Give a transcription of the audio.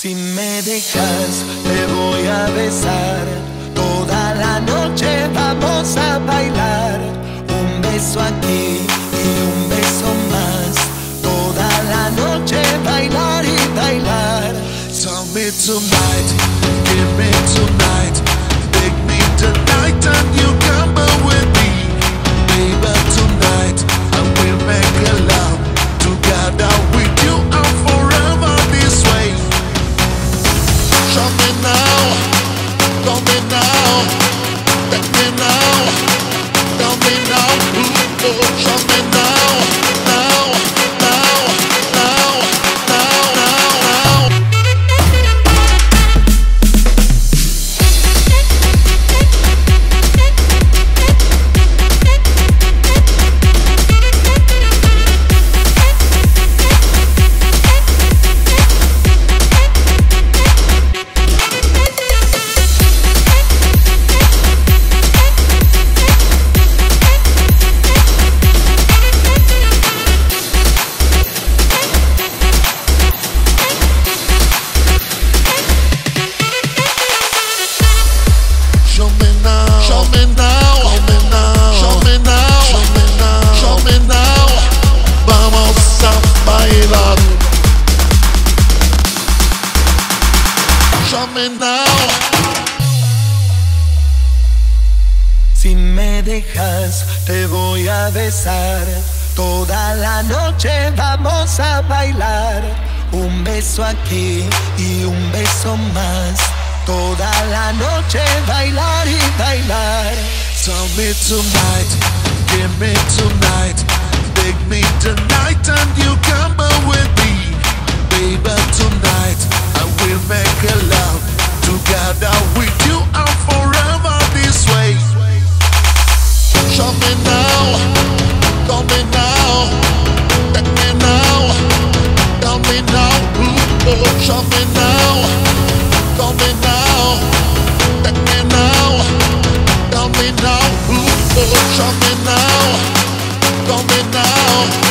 Si me dejas, te voy a besar. Toda la noche vamos a bailar. Un beso aquí y un beso más. Toda la noche bailar y bailar. Tell me tonight, give me tonight, Now. Si me dejas, te voy a besar. Toda la noche vamos a bailar. Un beso aquí y un beso más. Toda la noche bailar y bailar. Tell me tonight. Give me tonight. Take me tonight and you come with me. now, blue, oh, show now.